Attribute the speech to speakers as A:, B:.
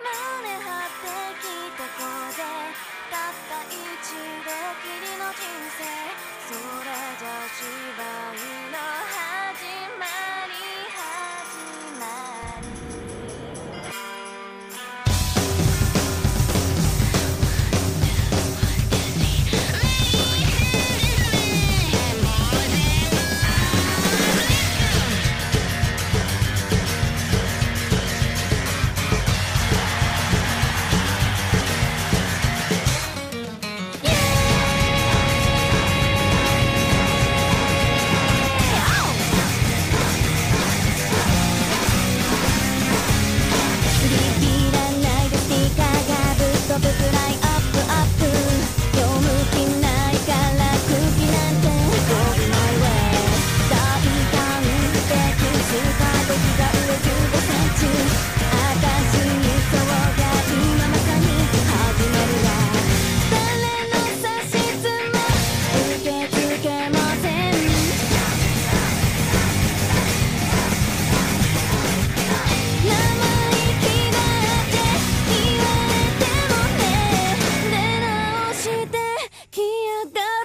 A: 胸張ってきたたった一度きりの人生それじゃしばだ